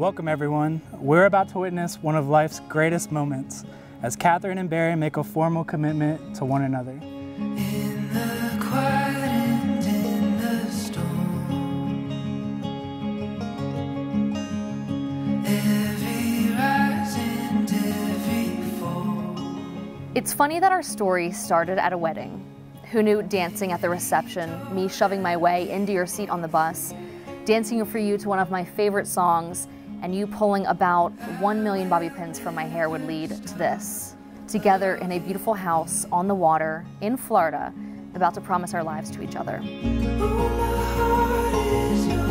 Welcome, everyone. We're about to witness one of life's greatest moments as Catherine and Barry make a formal commitment to one another. It's funny that our story started at a wedding. Who knew dancing at the reception, me shoving my way into your seat on the bus, dancing for you to one of my favorite songs, and you pulling about 1 million bobby pins from my hair would lead to this. Together in a beautiful house on the water in Florida, about to promise our lives to each other. Oh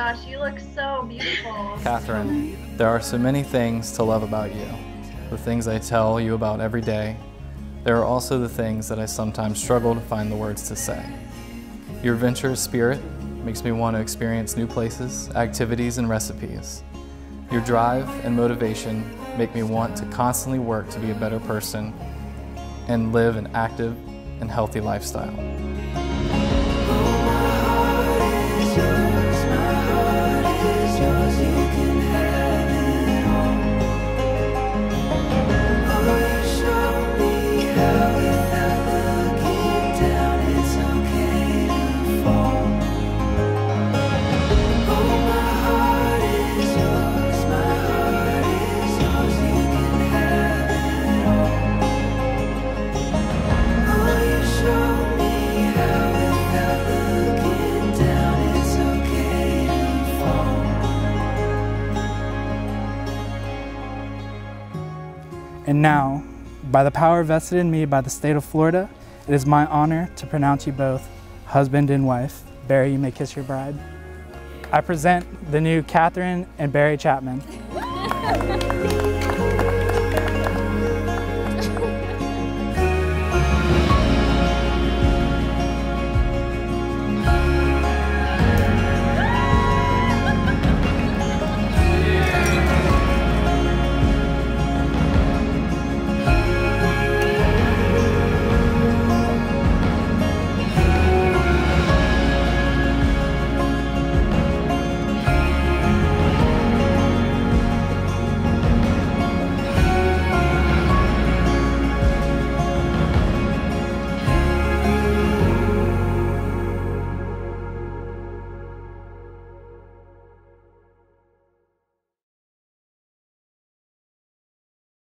gosh, you look so beautiful. Catherine, there are so many things to love about you. The things I tell you about every day. There are also the things that I sometimes struggle to find the words to say. Your adventurous spirit makes me want to experience new places, activities, and recipes. Your drive and motivation make me want to constantly work to be a better person and live an active and healthy lifestyle. And now, by the power vested in me by the state of Florida, it is my honor to pronounce you both husband and wife. Barry, you may kiss your bride. I present the new Catherine and Barry Chapman.